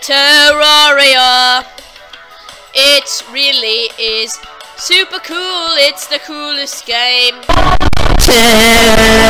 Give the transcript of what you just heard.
Terraria. It really is super cool. It's the coolest game. Terraria!